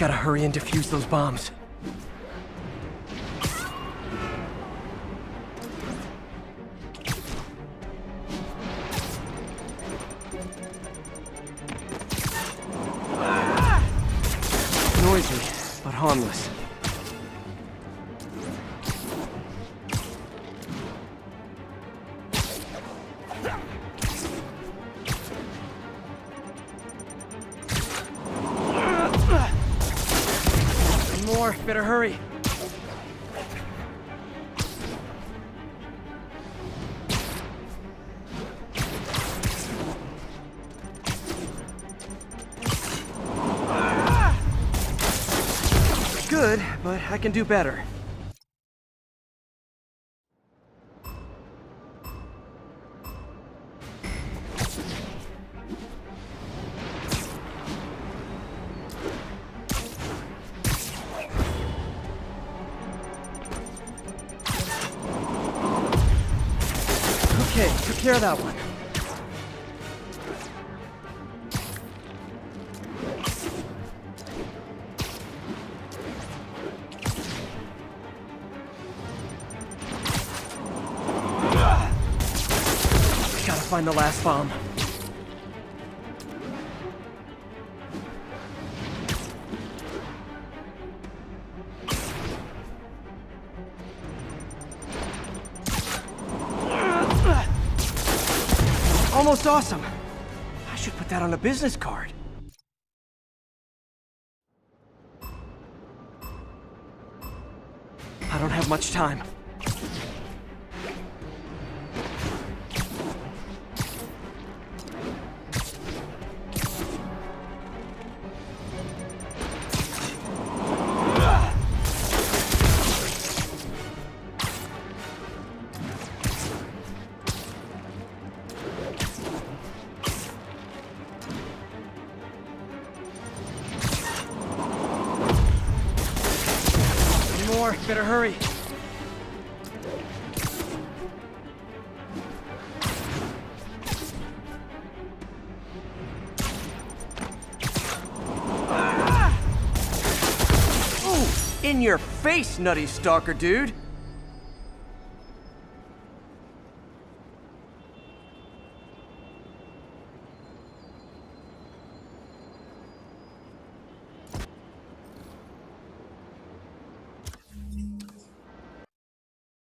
Gotta hurry and defuse those bombs. Noisy, but harmless. More, better hurry. Good, but I can do better. Okay, took care of that one. Gotta find the last bomb. Almost awesome. I should put that on a business card. I don't have much time. Better hurry. Ah! Ooh, in your face, nutty stalker dude.